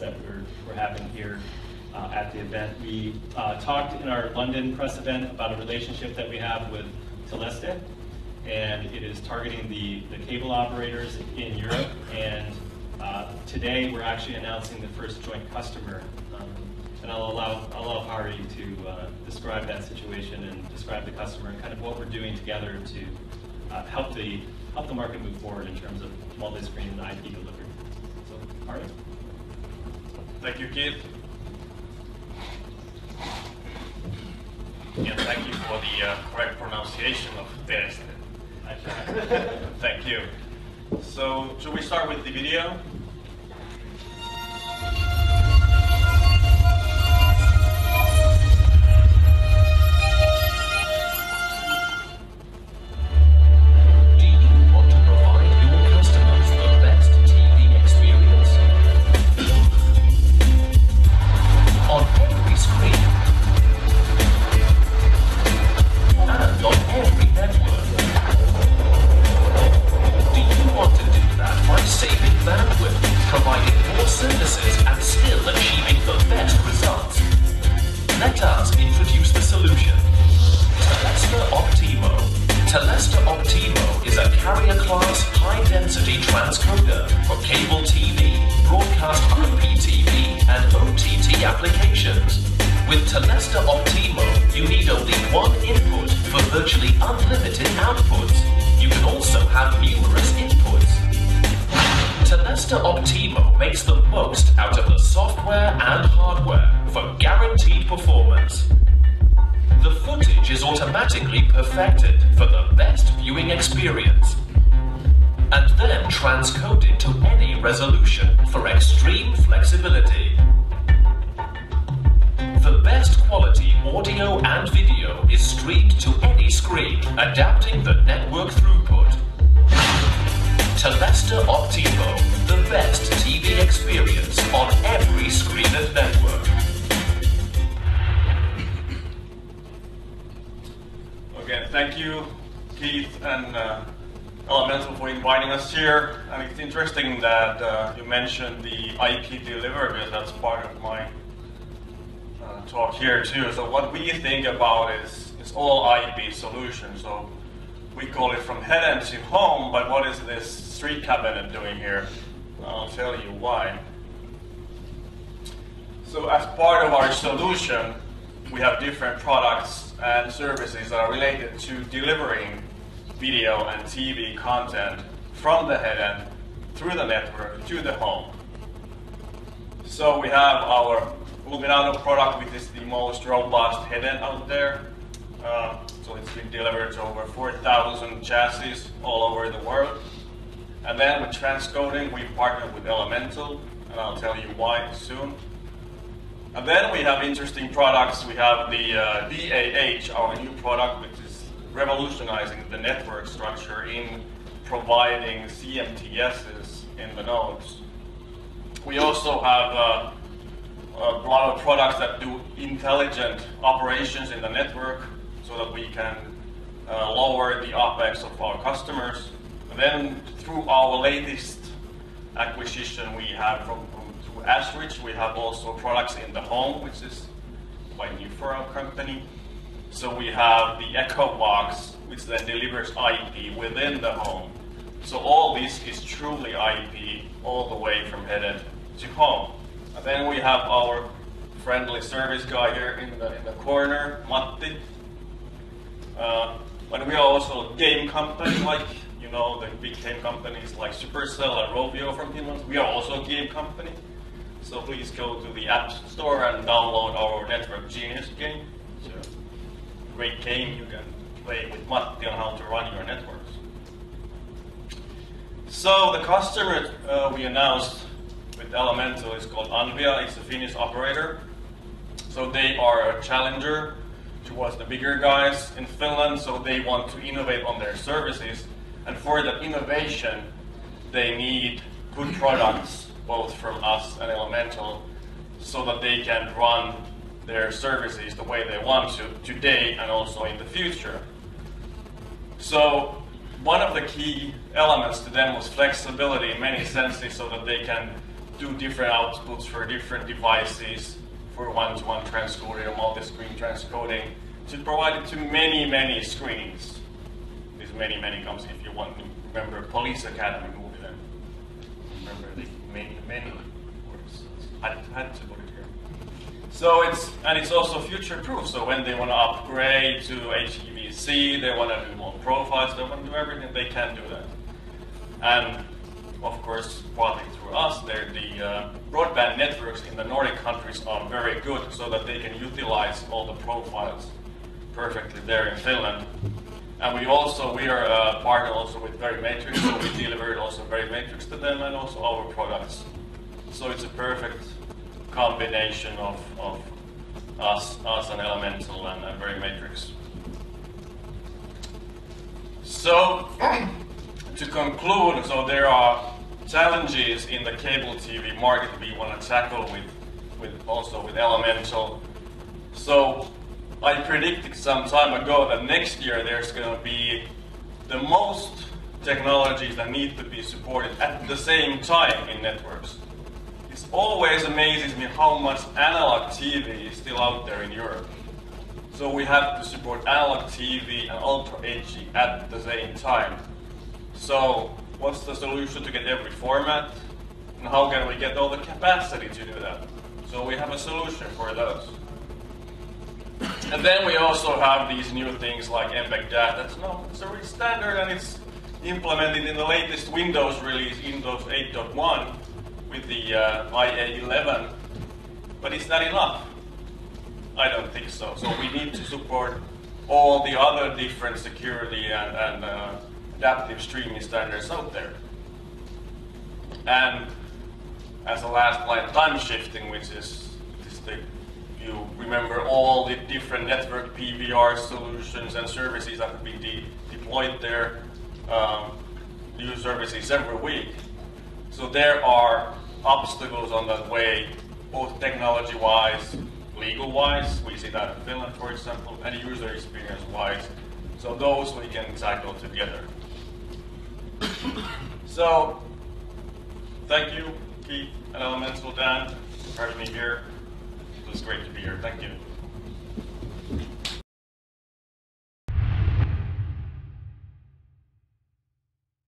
that we're, we're having here uh, at the event. We uh, talked in our London press event about a relationship that we have with Teleste, and it is targeting the, the cable operators in Europe. And uh, today we're actually announcing the first joint customer. Um, and I'll allow, I'll allow Harri to uh, describe that situation and describe the customer and kind of what we're doing together to uh, help the help the market move forward in terms of multi-screen and IP delivery. So, Harri? Thank you, Keith. Yeah, thank you for the uh, correct pronunciation of Teleste. Thank you. So, should we start with the video? Us introduce the solution. Teleste Optimo. Teleste Optimo is a carrier-class, high-density transcoder for cable TV, broadcast IPTV, and OTT applications. With Teleste Optimo, you need only one input for virtually unlimited outputs. You can also have numerous inputs. Teleste Optimo makes the most out of the software and hardware for guaranteed performance. The footage is automatically perfected for the best viewing experience and then transcoded to any resolution for extreme flexibility. The best quality audio and video is streamed to any screen, adapting the network throughput. Teleste Optimo, the best TV experience on every screen and network. Thank you, Keith and uh, Elemental for inviting us here. And it's interesting that uh, you mentioned the IP delivery because that's part of my uh, talk here too. So what we think about is is all IP solution. So we call it from head end to home, but what is this street cabinet doing here? I'll tell you why. So as part of our solution, we have different products and services that are related to delivering video and TV content from the head end through the network to the home. So we have our Luminato product, which is the most robust head end out there. Uh, so it's been delivered to over 4,000 chassis all over the world. And then with transcoding, we partnered with Elemental, and I'll tell you why soon. And then we have interesting products. We have the uh, DAH, our new product, which is revolutionizing the network structure in providing CMTSs in the nodes. We also have uh, a lot of products that do intelligent operations in the network so that we can uh, lower the OPEX of our customers. And then through our latest acquisition we have from, Asheridge, we have also products in the home, which is quite new for our company. So we have the Echo Box, which then delivers IP within the home. So all this is truly IP all the way from head end to home. And then we have our friendly service guy here in the, in the corner, Matti. Uh, we are also a game company, like you know the big game companies like Supercell and Rovio from Finland, we are also a game company. So please go to the App Store and download our Network Genius game. It's a great game you can play with Matti on how to run your networks. So the customer uh, we announced with Elemental is called Anvia. It's a Finnish operator. So they are a challenger towards the bigger guys in Finland. So they want to innovate on their services, and for that innovation, they need good products both from us and Elemental, so that they can run their services the way they want to today and also in the future. So one of the key elements to them was flexibility in many senses so that they can do different outputs for different devices for one-to-one transcoding or multi-screen transcoding to provide it to many, many screens. These many, many comes if you want to remember Police Academy movie then. Remember the many, many words. Had, to it here. So it's and it's also future proof. So when they want to upgrade to HEVC, they want to do more profiles, they want to do everything they can do that. And of course, partly through us, the uh, broadband networks in the Nordic countries are very good, so that they can utilize all the profiles perfectly there in Finland. And we also we are a partner also with Verimatrix, so we deliver also Verimatrix to them and also our products. So it's a perfect combination of, of us, us and Elemental and, uh, and Verimatrix. So to conclude, so there are challenges in the cable TV market we want to tackle with, with also with Elemental. So I predicted some time ago that next year there's going to be the most technologies that need to be supported at the same time in networks. It always amazes me how much analog TV is still out there in Europe. So we have to support analog TV and Ultra HD at the same time. So what's the solution to get every format? And how can we get all the capacity to do that? So we have a solution for those. And then we also have these new things like MPEG-DASH. That's no, it's a standard and it's implemented in the latest Windows release, Windows 8.1, with the uh, IE11. But is that enough? I don't think so. So we need to support all the other different security and, and uh, adaptive streaming standards out there. And as a last line, time shifting, which is, is the, you remember all the different network PVR solutions and services that have been de- deployed there, um, new services every week. So there are obstacles on that way, both technology-wise, legal-wise, we see that in Finland, for example, and user experience-wise. So those we can tackle together. So, thank you, Keith and Elemental Dan, for having me here. It was great to be here. Thank you.